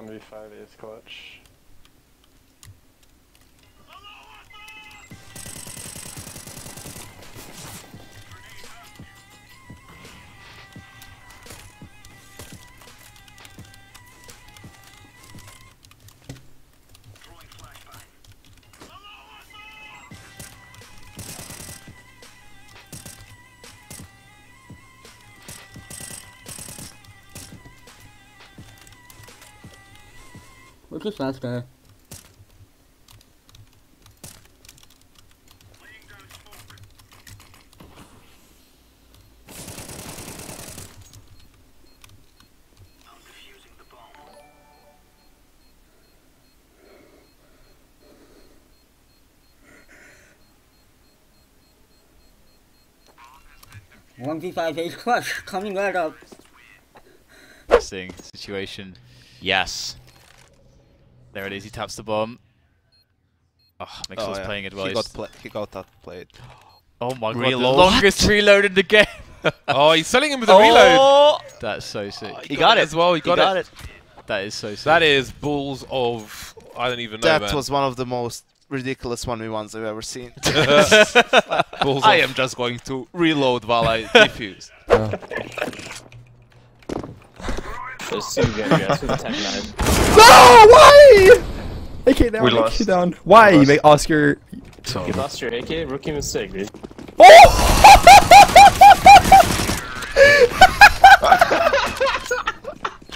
1v5 is clutch. Where's this last guy? One v five ace crush coming right up. Interesting situation. Yes. There it is. He taps the bomb. Ah, oh, Mixel's yeah. playing it well. He got, play he got that played. oh my god, the longest reload in the game. Oh, he's selling him with a oh! reload. Oh! That's so sick. He got it as well. He got, it. That is so sick. That is balls of I don't even know. That man. was one of the most ridiculous 1v1s I've ever seen. balls I of- am just going to reload while I defuse. There's two good guys with 10 9. No! Why? AK down, We AK lost. down. Why? You make Oscar... your. You lost your AK? Rookie mistake, dude. Oh!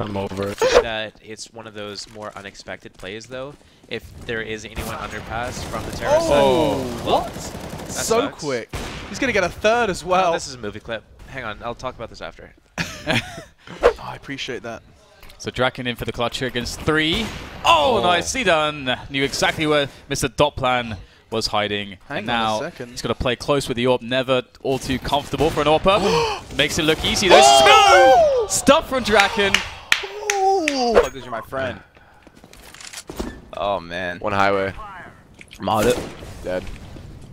I'm over it. that it's one of those more unexpected plays, though. If there is anyone underpass from the terrace. Oh, what? so sucks. quick. He's gonna get a third as Well, well. this is a movie clip. Hang on, I'll talk about this after. Oh, I appreciate that. So Draken in for the clutch here against three. Oh, oh. nicely done. Knew exactly where Mr. Dotplan was hiding. Hang and on a now second. he's got to play close with the AWP. Never all too comfortable for an AWPer. Makes it look easy. Those oh! smooth stuff from Draken. Oh, these are my friend. Oh man. One highway. Mod it. Dead.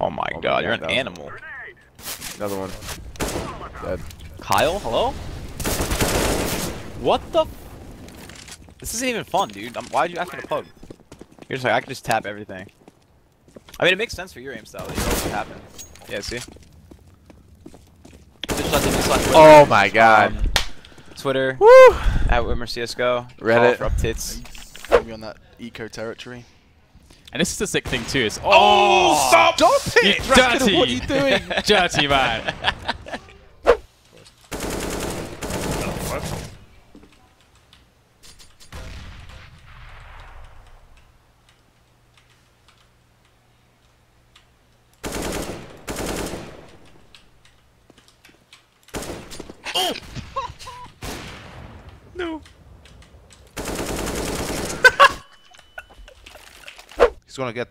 Oh my Oh my god, you're an God, that was- animal. Another one. Dead. Kyle, hello? What the? This isn't even fun, dude. I'm, why'd you ask me to pug? You're just like, I can just tap everything. I mean, it makes sense for your aim style. that You always happen. Yeah, see? Just let just on Oh my god. Um, Twitter. Woo! At Wimmer CSGO. Reddit. For updates. Put me on that eco territory. And this is the sick thing too. Is oh, stop! Stop You it! Draken, dirty, What are you doing? dirty man. He's gonna get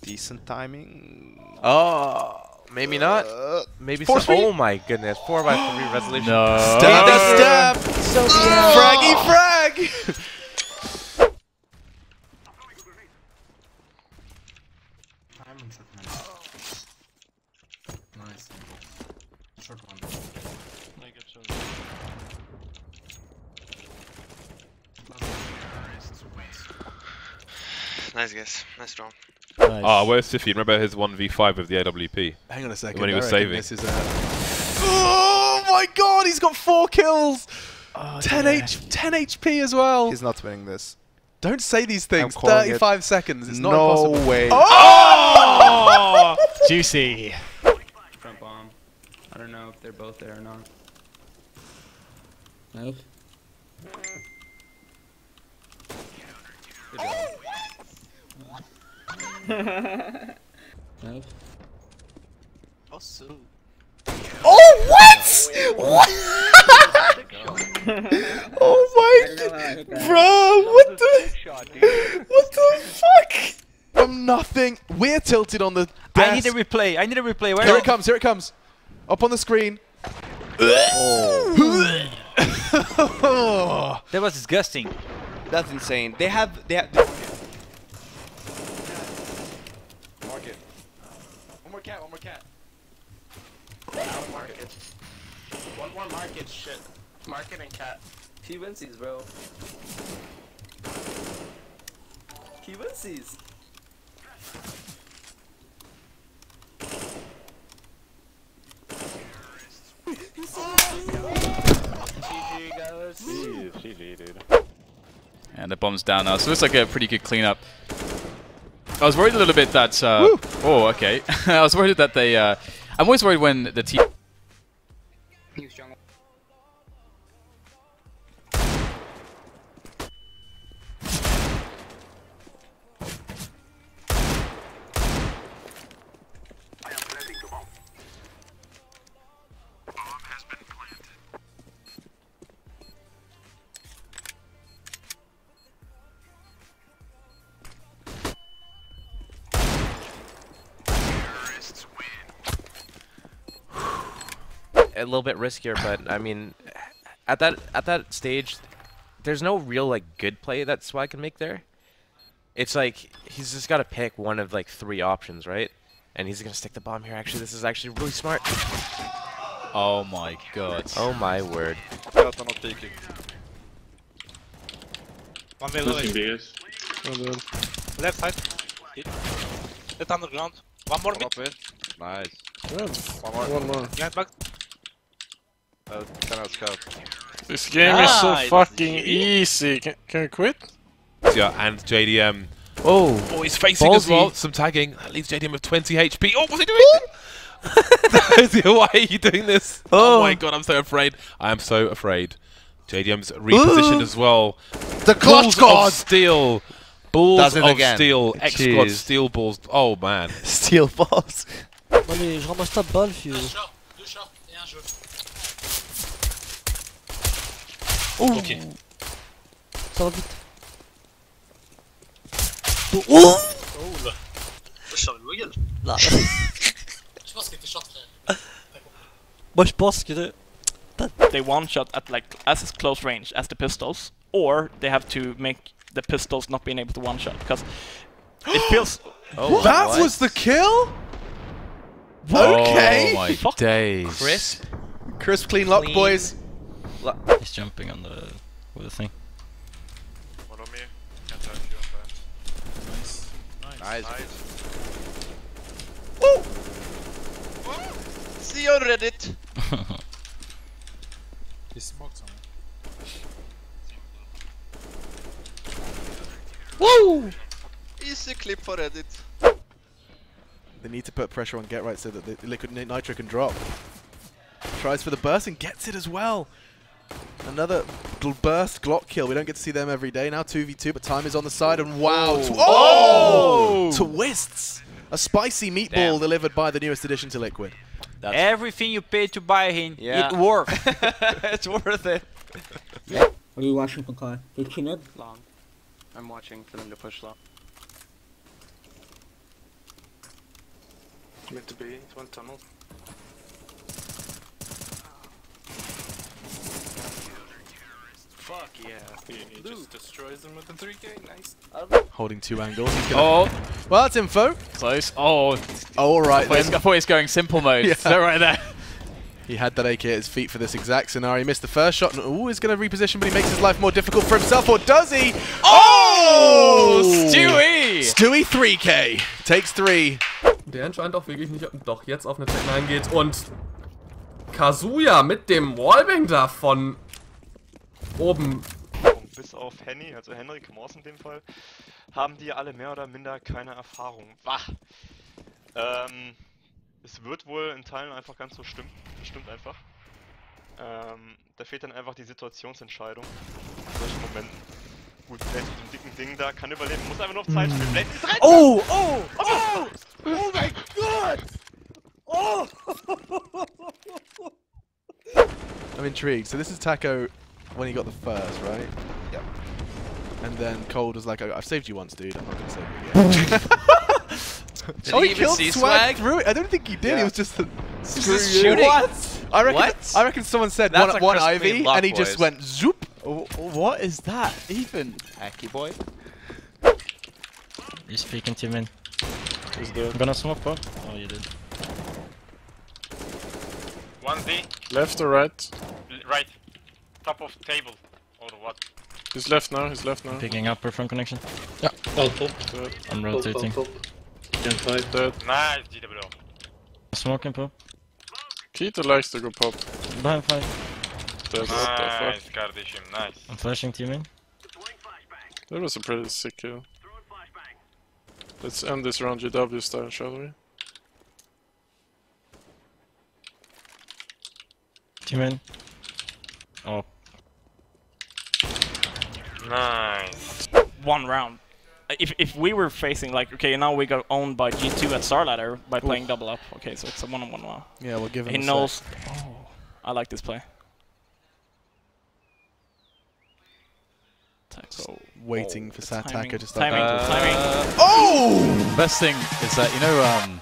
decent timing. Oh, maybe not. Uh, Maybe Four so. Oh my goodness. Four by three resolution. No. Stab the Nice guess. Nice draw. Nice. Ah, where's Siffy? Remember his 1v5 with the AWP? Hang on a second. When he was reckon saving. This is a... Oh my god, he's got four kills! Oh, 10, dear. H 10 HP as well. He's not winning this. Don't say these things. calling it. 35 seconds. It's not no impossible. way. Oh! Juicy. Front bomb. I don't know if they're both there or not. Nice. Nice. Oh what? What? oh my god, bro! What the? What the fuck? From nothing. We're tilted on the I need a replay. I need a replay. Where Here it comes. Here it comes. Up on the screen. Oh. That was disgusting. That's insane. They have. They have. One more cat. One more cat. One market. One more market. Shit. Market and cat. He wins these, bro. He will seize. GG, dude. And the bomb's down now, so it looks like a pretty good cleanup. I was worried a little bit that. Uh, oh, okay. I was worried that they. Uh, I'm always worried when the team. A little bit riskier, but I mean, at that at that stage, there's no real like good play that Swag can make there. It's like he's just got to pick one of like three options, right? And he's gonna stick the bomb here. Actually, this is actually really smart. Oh my god. Oh my word. Got are not peeking. One below Pushing Left side. Hit. Let underground. One more One mid. up here. Nice. One One more. more. Behind back. Uh, can I? This game is so fucking easy. Can, can you quit? Yeah, and JDM. Oh, Oh, he's facing as well. Some tagging. That leaves JDM with 20 HP. Oh, what's he doing? Why are you doing this? Oh. Oh. my god, I'm so afraid. I am so afraid. JDM's repositioned as well. The clutch Balls god! of steel. Balls Does it of again. steel. X squad steel balls. Oh man. Steel balls. Non mais je ramasse ta balle, vieux. Ok. Ça va vite. Oh Oh là. Ça charme le gueule. Là. Je pense que t'es short frère. Moi je pense que... they one shot at like as close range as the pistols, or they have to make the pistols not being able to one shot because it feels. Oh, that what? was the kill? Oh okay. Oh my days. Crisp. Crisp, clean lock, boys. He's jumping on the... with the thing. One on me. Can't touch you on that. Nice. Nice. See you on Reddit. He smoked someone. Woo! Easy clip for Reddit. They need to put pressure on Get Right so that the liquid Ni- nitro can drop. Tries for the burst and gets it as well. Another gl- burst Glock kill. We don't get to see them every day now. 2v2, but time is on the side, and wow. tw- oh! Oh! oh! Twists! A spicy meatball Damn. delivered by the newest addition to Liquid. Everything you paid to buy him, Yeah. it worked. it's worth it. What are you watching for car? 15 mid? Long. I'm watching for them to push long. Meant to be. it's one tunnel. Yeah. He, he just destroys them with the 3k, nice. Holding two angles. He's gonna Oh. Well, that's info. Close. Oh. Oh, all right I thought, he was, then. I thought he was going simple mode. Yeah. Is that right there? He had that AK at his feet for this exact scenario. He missed the first shot. and Ooh, he's going to reposition, but he makes his life more difficult for himself, or does he? Oh! oh! Stewie! Stewie 3K. Takes three. Der anscheinend auch wirklich nicht doch jetzt auf eine Tech 9 geht und Kazuya mit dem Wallbang da von oben. Bis auf Henny, also Henrik Mors in dem Fall, haben die alle mehr oder minder keine Erfahrung. Wach. Ähm, es wird wohl in Teilen einfach ganz so stimmt, stimmt einfach. Ähm, da fehlt dann einfach die Situationsentscheidung in solchen Momenten. Gut, Blade mit dem dicken Ding da kann überleben, muss einfach auf Zeit spielen. Blade ist rein! Oh, oh, oh! Oh my god! Oh! I'm intrigued. So this is Taco when he got the first, right? Yep. And then Cold was like, "I- I've saved you once, dude. I'm not going to save you again. Did oh, he he, even killed see Swag, Swag? through it? I don't think he did. He Yeah. was just a screw just shooting. What? I reckon, What? I reckon someone said That's one, one Ivy, clean and he just went zoop. What is that even? Hacky boy. He's speaking to me. He's dead. I'm gonna smoke pop. Oh, you did. One B, Left or right? l- right. Top of table. Or what? He's left now, he's left now. Picking up her front connection. Yeah. Oh, Dead. I'm rotating. Can fight. Dead. Nice, GW. Smoking pop. Keto likes to go pop. Behind five. Dead. What the fuck? Nice, Kardashian, nice. I'm flashing team in. That was a pretty sick kill. Let's end this round GW style, shall we? Team in. Oh. Nice. One round. If, if we were facing like okay now we got owned by G2 at Star Ladder by playing double up okay so it's a one on one now. Yeah, we'll give him He a knows. sec. Oh, I like this play. So Waiting for timing, Sataka to start timing, back. timing. Oh! Best thing is that you know um